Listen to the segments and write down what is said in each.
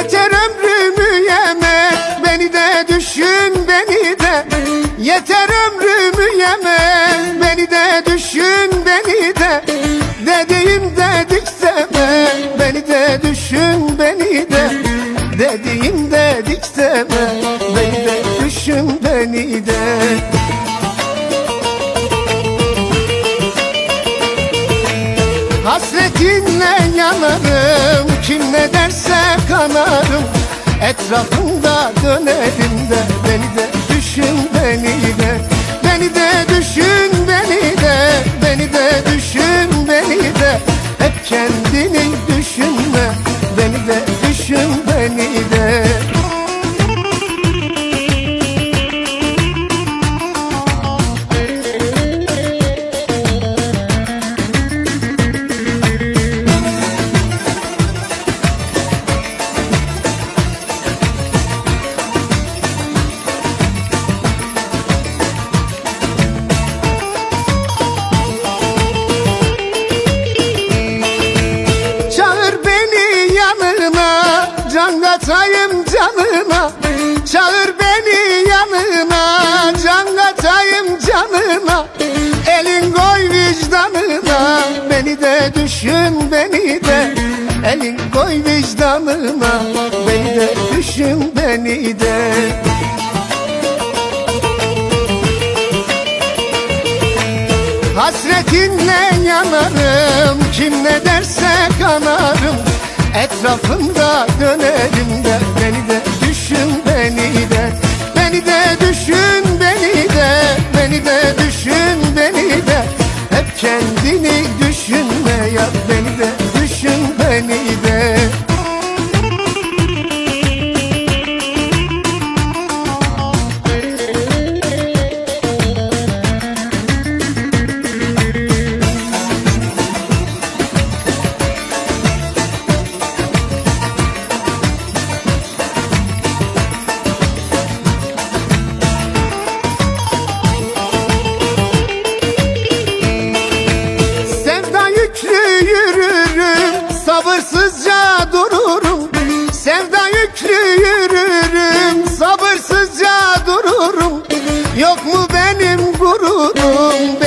Yeter ömrümü yeme Beni de düşün beni de. Yeter ömrümü yeme Beni de düşün beni de. Dediğim dedik deme Beni de düşün beni de. Dediğim dedik deme Beni de düşün beni de. Hasretinle yanarım Kim ne derse kanarım. Etrafında dönerim de. Beni de düşün beni de. Beni de düşün beni de. Beni de düşün beni de. Hep kendini düşünme. Beni de düşün beni de katayım canına Çağır beni yanına. Can katayım canına Elin koy vicdanına. Beni de düşün beni de Elin koy vicdanına. Beni de düşün beni de. Hasretinle yanarım Kim ne derse kanarım. Etrafında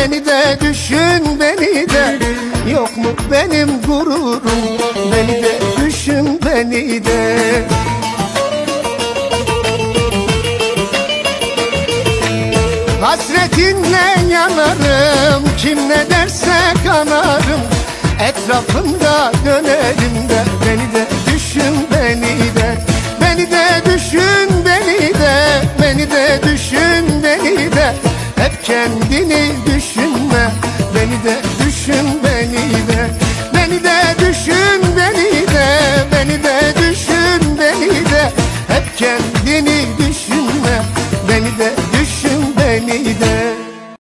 Beni de düşün beni de. Yok mu benim gururum? Beni de düşün beni de. Hasretinle yanarım Kim ne derse kanarım. Etrafında dönerim de. Beni de düşün beni de kendini düşünme Beni de düşün beni de. Beni de düşün beni de Beni de